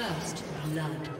First blood.